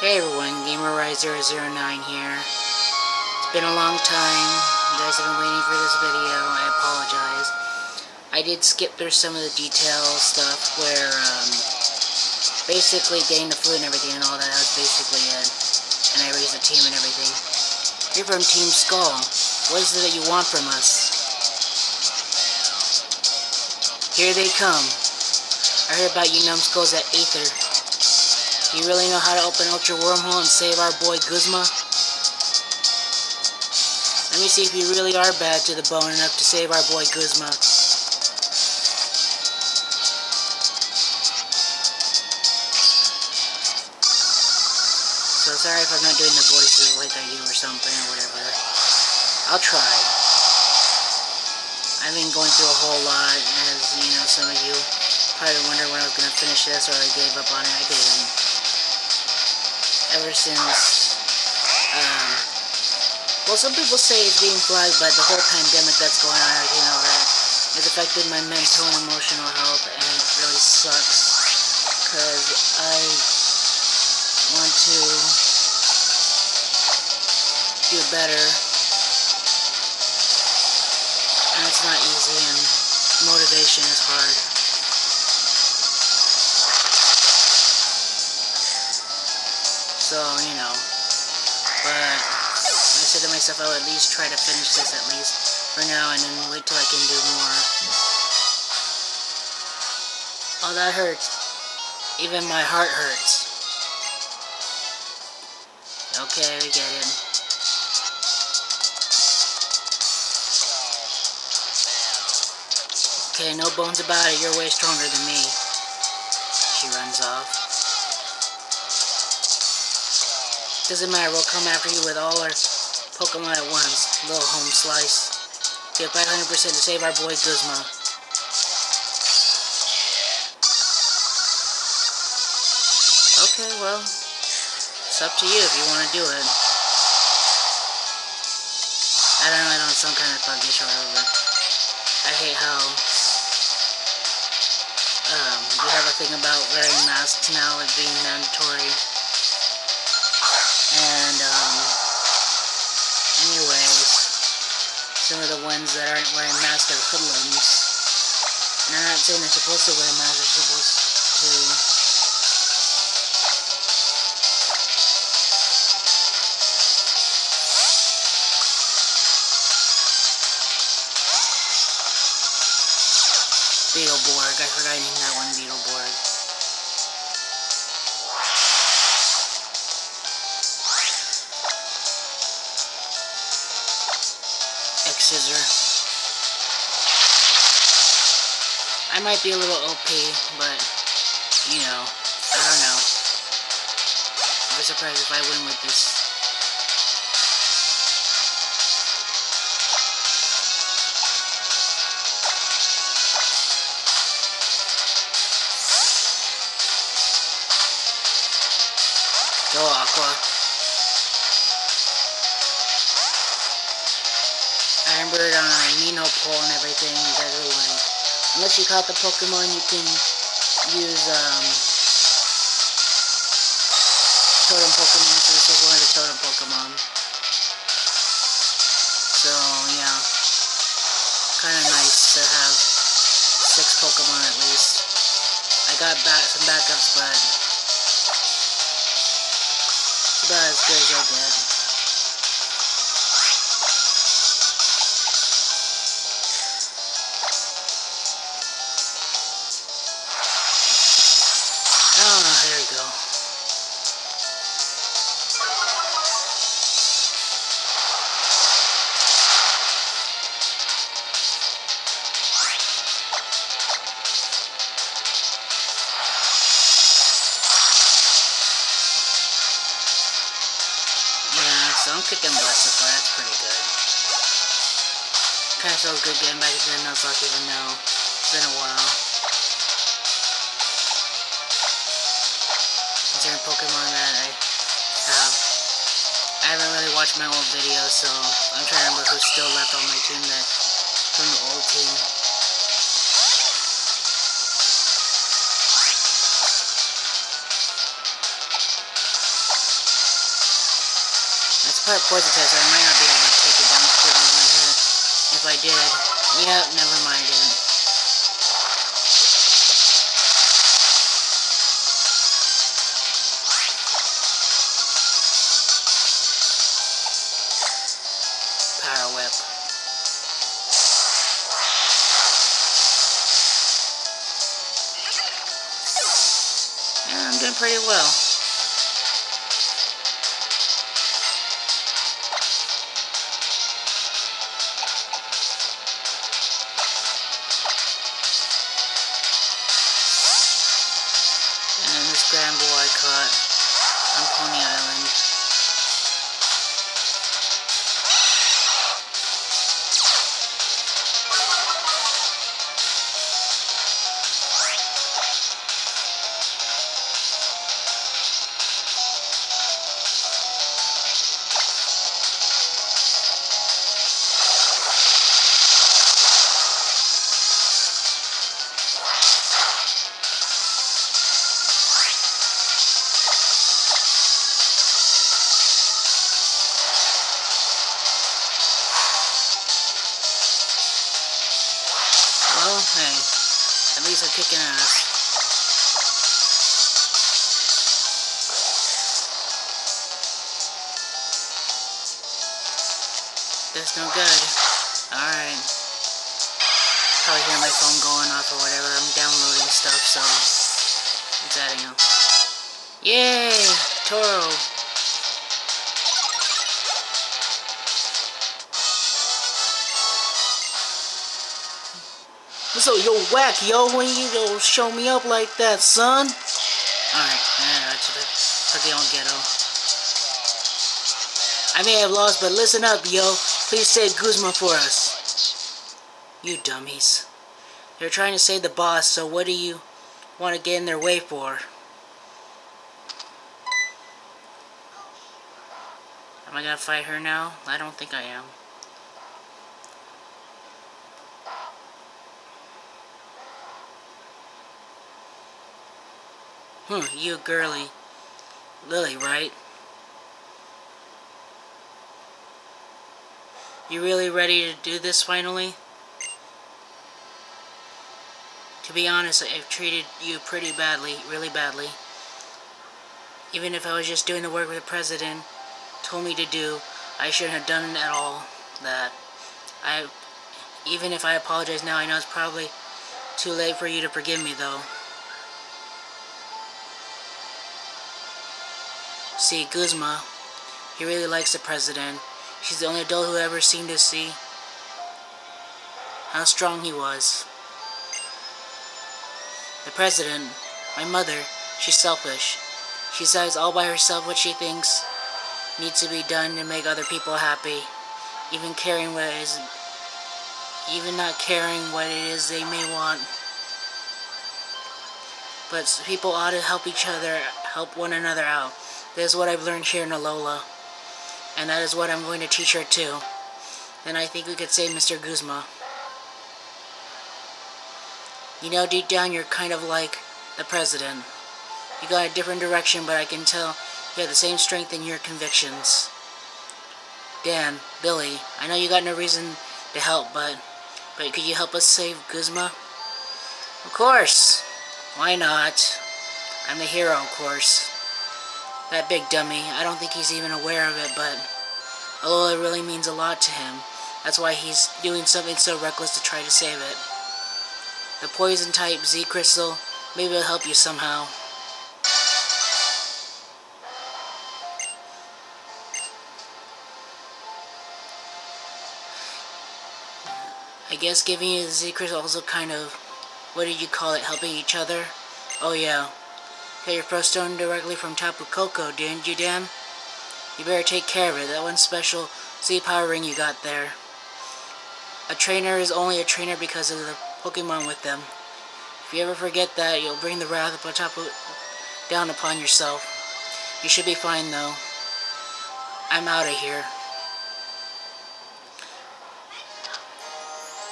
Hey everyone, GamerRai009 here. It's been a long time. You guys have been waiting for this video. I apologize. I did skip through some of the detail stuff where, um, basically getting the food and everything and all that, that was basically it. And I raised the team and everything. You're from Team Skull. What is it that you want from us? Here they come. I heard about you numbskulls at Aether. Do you really know how to open Ultra Wormhole and save our boy Guzma? Let me see if you really are bad to the bone enough to save our boy Guzma. So sorry if I'm not doing the voices like I do or something or whatever. I'll try. I've been going through a whole lot, as you know, some of you probably wonder when I was going to finish this or I gave up on it. I didn't ever since, um, well, some people say it's being flagged, but the whole pandemic that's going on, you know, that has affected my mental and emotional health, and it really sucks, because I want to do better, and it's not easy, and motivation is hard. I said to myself, I'll at least try to finish this at least for now and then wait till I can do more. Oh, that hurts. Even my heart hurts. Okay, we get it. Okay, no bones about it. You're way stronger than me. She runs off. Doesn't matter, we'll come after you with all our Pokemon at once. Little home slice. Get 500% to save our boy Guzma. Okay, well, it's up to you if you want to do it. I don't know, I don't sound kind of thuggish or whatever. I hate how um, we have a thing about wearing masks now, it being mandatory. Ones that aren't wearing masks are hoodlums. And I'm not saying they're supposed to wear masks, they're supposed to. Beetleborg, I forgot I named that one Beetleborg. Scissor. I might be a little OP, but, you know, I don't know. I'd be surprised if I win with this. Go Aqua. I remember on uh, Nino Poll and everything, you guys were like, unless you caught the Pokemon, you can use, um, Totem Pokemon, so this is one of the Totem Pokemon. So, yeah. Kinda nice to have six Pokemon at least. I got back some backups, but it's about as good as you'll get. I'm kicking butt so far, that's pretty good. Kinda feels good getting back into the Nuzlocke even though it's been a while. Considering Pokemon that I have. I haven't really watched my old videos, so I'm trying to remember who's still left on my team that from the old team. Part poison type, so I might not be able to take it down completely one hit. If I did, yep, never mind it. Power Whip. Yeah, I'm doing pretty well. Least I'm kicking ass. That's no good. Alright. Probably hear my phone going off or whatever. I'm downloading stuff, so it's adding up. Yay! Toro! So yo whack yo when you go show me up like that son. Alright, yeah, to the to the own ghetto. I may have lost, but listen up, yo. Please save Guzma for us. You dummies. They're trying to save the boss, so what do you want to get in their way for? Am I gonna fight her now? I don't think I am. Hmm, you girly. Lillie, right? You really ready to do this finally? To be honest, I've treated you pretty badly, really badly. Even if I was just doing the work the president told me to do, I shouldn't have done it at all that. I, even if I apologize now, I know it's probably too late for you to forgive me, though. See, Guzma, he really likes the president. She's the only adult who ever seemed to see how strong he was. The president, my mother, she's selfish. She says all by herself what she thinks needs to be done to make other people happy, even caring what is, even not caring what it is they may want. But people ought to help each other, help one another out. That is what I've learned here in Alola. And that is what I'm going to teach her too. Then I think we could save Mr. Guzma. You know, deep down you're kind of like the president. You got a different direction, but I can tell you have the same strength in your convictions. Dan, Billy, I know you got no reason to help, but but could you help us save Guzma? Of course. Why not? I'm the hero, of course. That big dummy, I don't think he's even aware of it, but Alola really means a lot to him. That's why he's doing something so reckless to try to save it. The poison type Z crystal, maybe it'll help you somehow. I guess giving you the Z crystal also kind of, what did you call it, helping each other? Oh yeah. Got your pro stone directly from Tapu Koko, didn't you, Dan? You better take care of it. That one special Z power ring you got there. A trainer is only a trainer because of the Pokemon with them. If you ever forget that, you'll bring the wrath of Tapu down upon yourself. You should be fine, though. I'm out of here.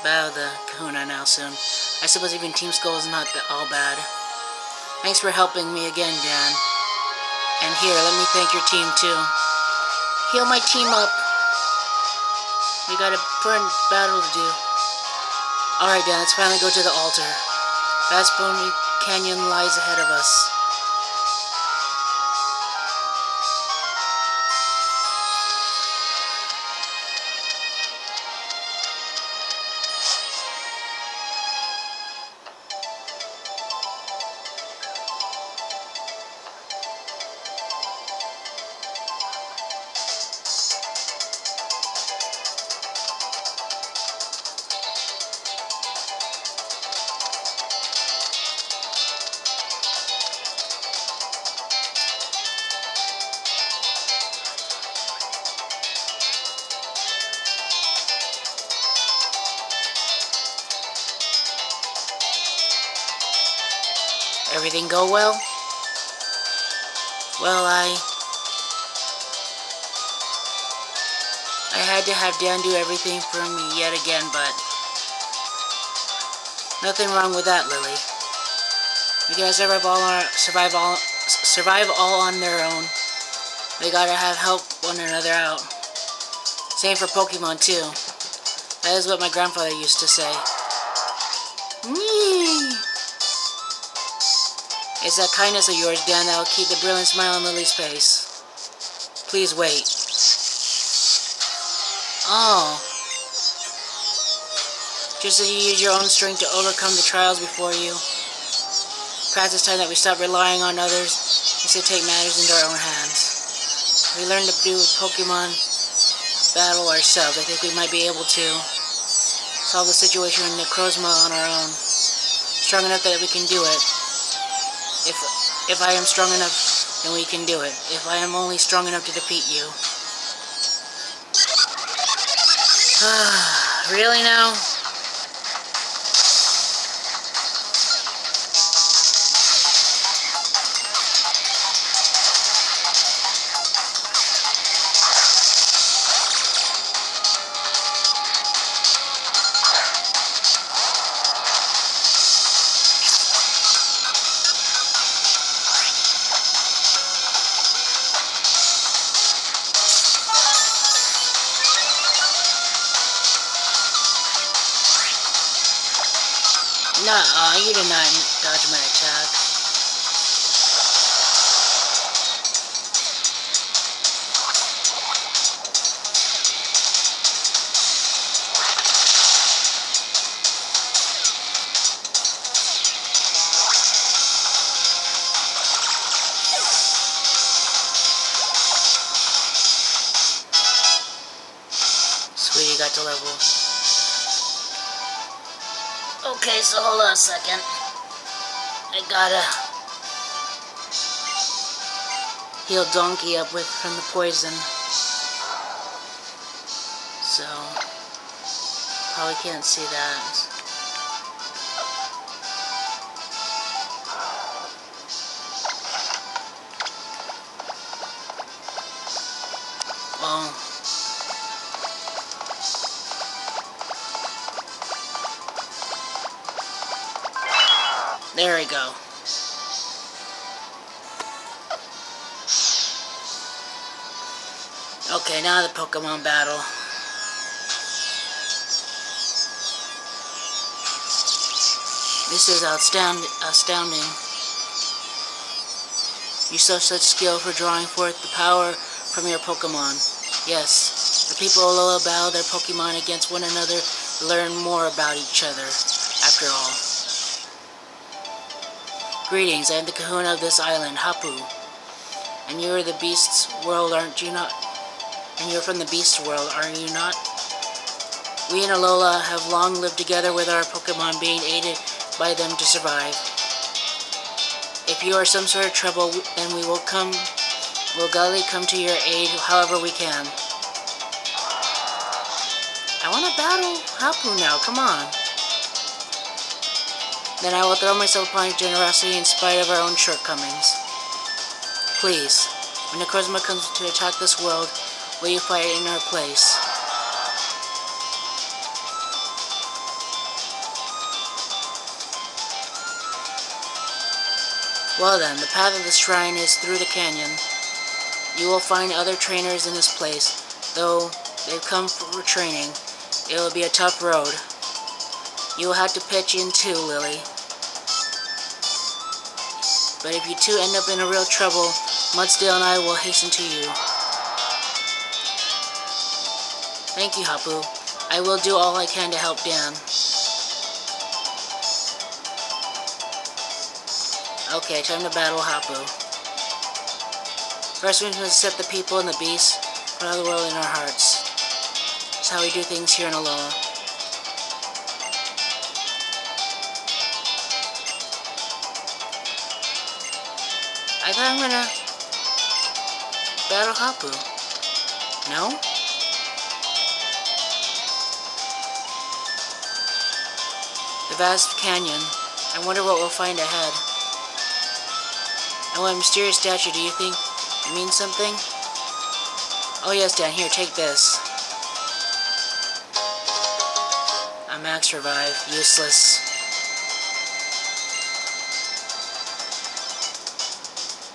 Battle the Kahuna now soon. I suppose even Team Skull is not all bad. Thanks for helping me again, Dan. And here, let me thank your team too. heal my team up. We got a important battle to do. Alright Dan, let's finally go to the altar. Raspberry Canyon lies ahead of us. Everything go well? Well, I... I had to have Dan do everything for me yet again, but... Nothing wrong with that, Lillie. We gotta survive all, survive all, survive all on their own. They gotta have help one another out. Same for Pokemon, too. That is what my grandfather used to say. It's that kindness of yours, Dan, that will keep the brilliant smile on Lillie's face. Please wait. Oh. Just as you use your own strength to overcome the trials before you. It's time that we stop relying on others and to take matters into our own hands. We learn to do Pokemon battle ourselves. I think we might be able to solve the situation in Necrozma on our own. Strong enough that we can do it. If, I am strong enough, then we can do it. If I am only strong enough to defeat you. really now? Nuh-uh, you did not dodge my attack. Second. I gotta heal Donkey up with from the poison. So probably can't see that. Go. Okay, now the Pokemon battle. This is outstanding. astounding. You show such skill for drawing forth the power from your Pokemon. Yes, the people Alola battle their Pokemon against one another learn more about each other, after all. Greetings, I am the kahuna of this island, Hapu. And you're the beast's world, aren't you not? And you're from the beast's world, are you not? We and Alola have long lived together with our Pokemon being aided by them to survive. If you are some sort of trouble, then we will come, we'll gladly come to your aid however we can. I want to battle Hapu now, come on. Then I will throw myself upon your generosity in spite of our own shortcomings. Please, when Necrozma comes to attack this world, will you fight in our place? Well then, the path of the shrine is through the canyon. You will find other trainers in this place, though they've come for training. It will be a tough road. You will have to pitch in too, Lillie. But if you two end up in a real trouble, Mudsdale and I will hasten to you. Thank you, Hapu. I will do all I can to help Dan. Okay, time to battle Hapu. First we must set the people and the beasts, all the world in our hearts. That's how we do things here in Alola. I'm gonna battle Hapu. No? The vast canyon. I wonder what we'll find ahead. And what mysterious statue do you think it means something? Oh yes, Dan, here, take this. A max revive. Useless.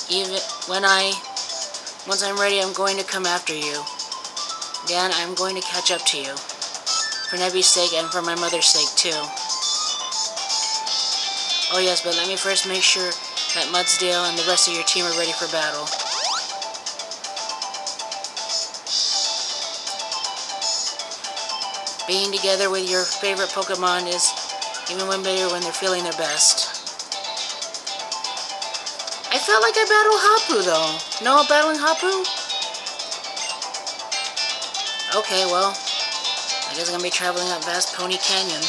Even when I once I'm ready I'm going to come after you. Dan, I'm going to catch up to you. For Nebby's sake and for my mother's sake too. Oh yes, but let me first make sure that Mudsdale and the rest of your team are ready for battle. Being together with your favorite Pokemon is even when better when they're feeling their best. I felt like I battled Hapu though. No battling Hapu? Okay, well, I guess I'm gonna be traveling up Vast Poni Canyon.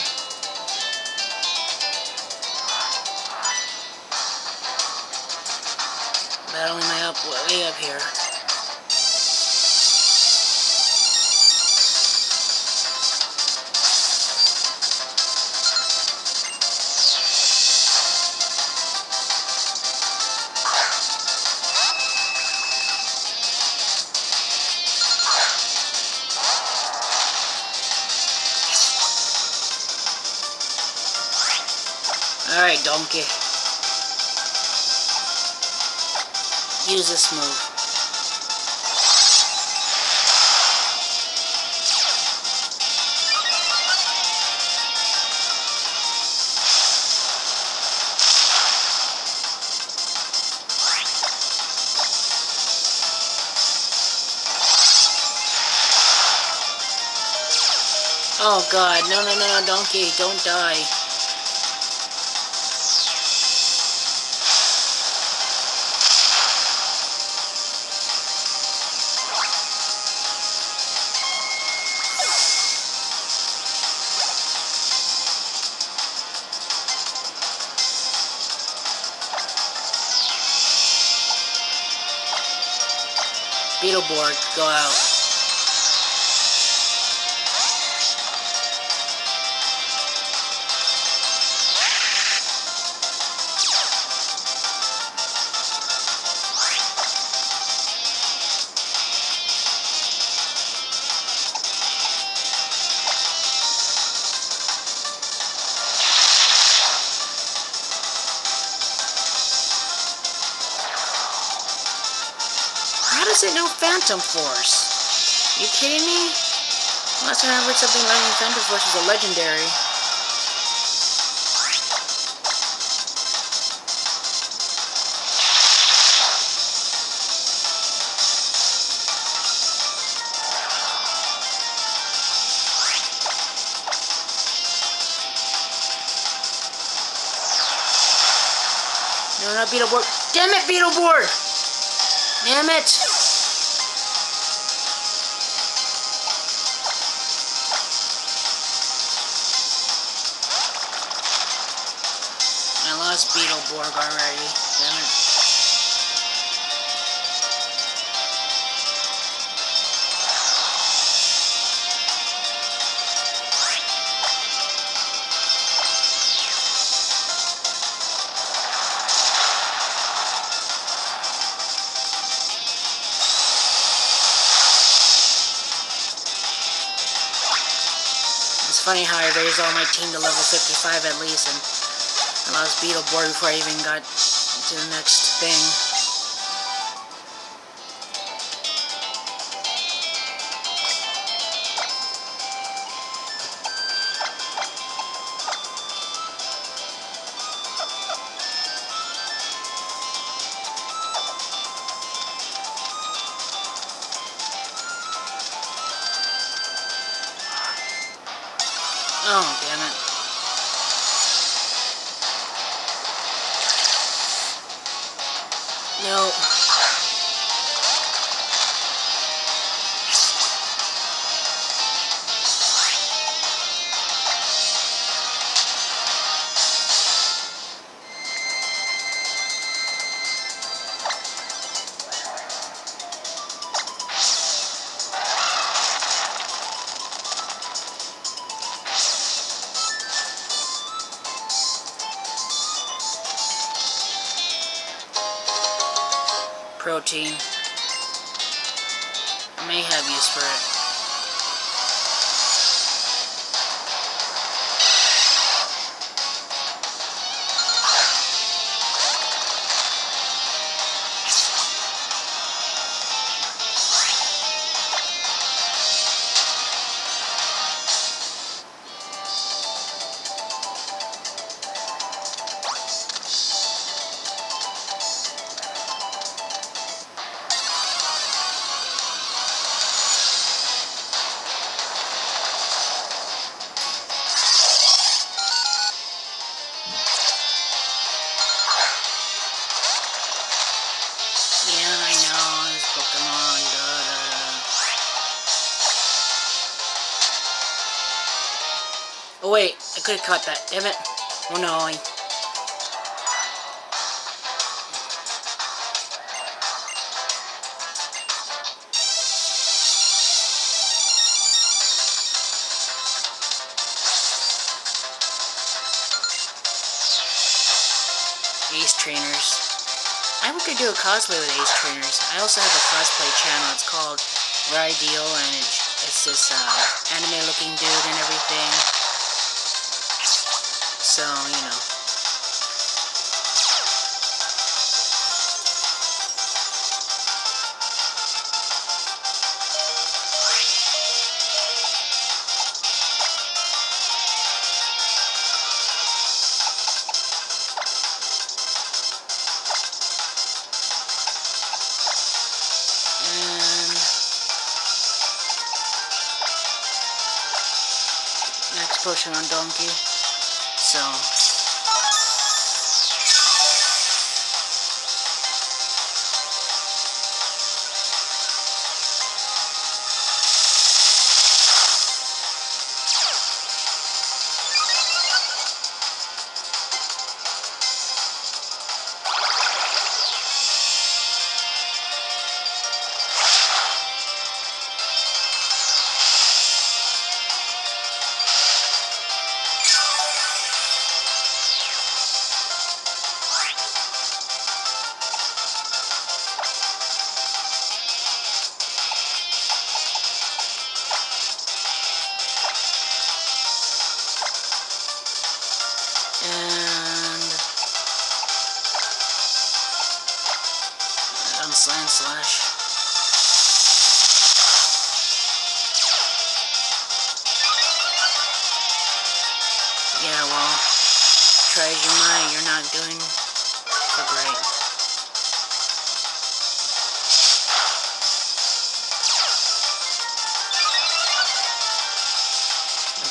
Battling my up way up here. Use this move. Oh god, no, no, no, no, donkey, don't die. Go out. It know Phantom Force? You kidding me? Last time I heard something like Phantom Force was a legendary. No, not Beetleborg. Damn it, Beetleborg! Damn it! Funny how I raised all my team to level 55 at least, and I lost Beetleborg before I even got to the next thing. out. 14. Could have caught that. Damn it. Oh no. Ace Trainers. I could do a cosplay with Ace Trainers. I also have a cosplay channel. It's called I and it's, it's this uh, anime-looking dude and everything so, you know. potion on Donkey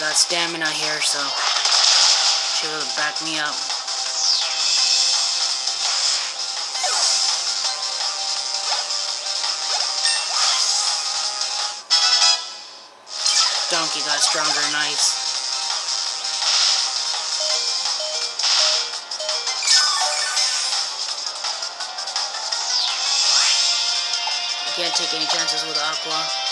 got stamina here, so she will back me up. donkey got stronger and ice. You can't take any chances with Aqua.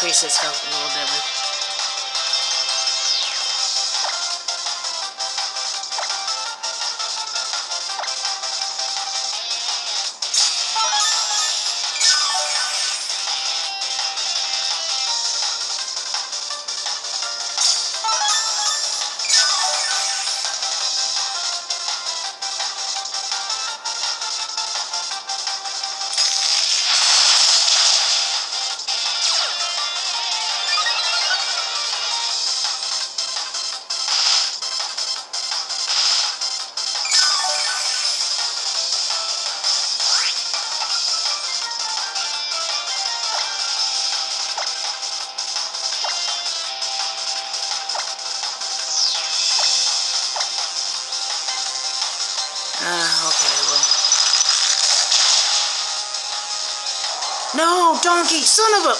Increase its health a little bit with donkey, son of a...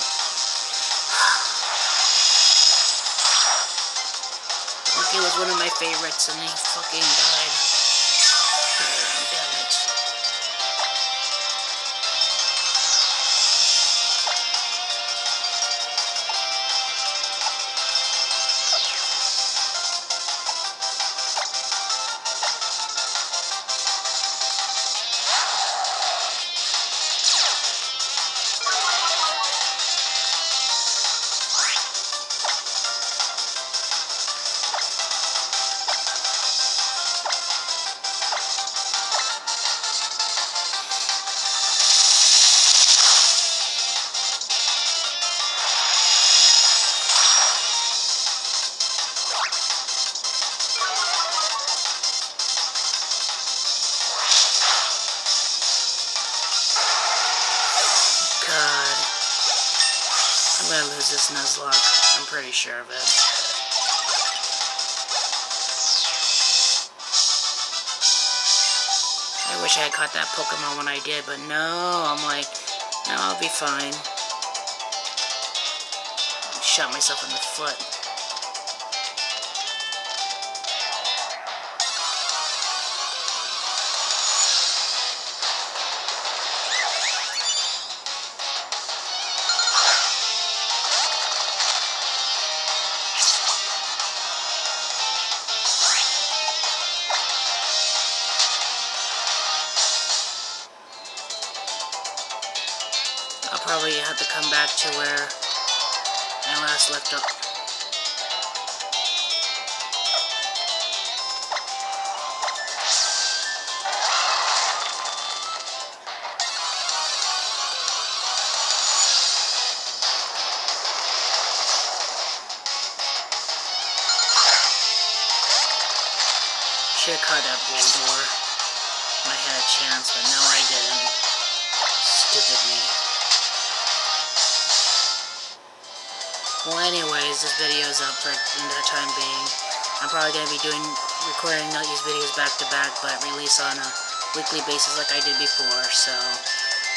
Donkey was one of my favorites and he fucking died. Gonna lose this Nuzlocke. I'm pretty sure of it. I wish I had caught that Pokemon when I did, but no, I'm like, no, I'll be fine. Shot myself in the foot. Should have caught. I had a chance, but no, I didn't. Stupid me. Well, anyways, this video is up for the time being. I'm probably going to be doing, recording not these videos back to back, but release on a weekly basis like I did before, so...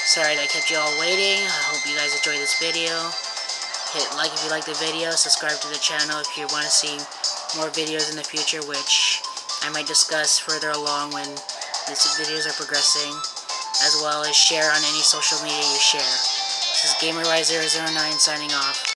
Sorry that I kept you all waiting. I hope you guys enjoyed this video. Hit like if you like the video, subscribe to the channel if you want to see more videos in the future, which I might discuss further along when these videos are progressing, as well as share on any social media you share. This is GamerRai009 signing off.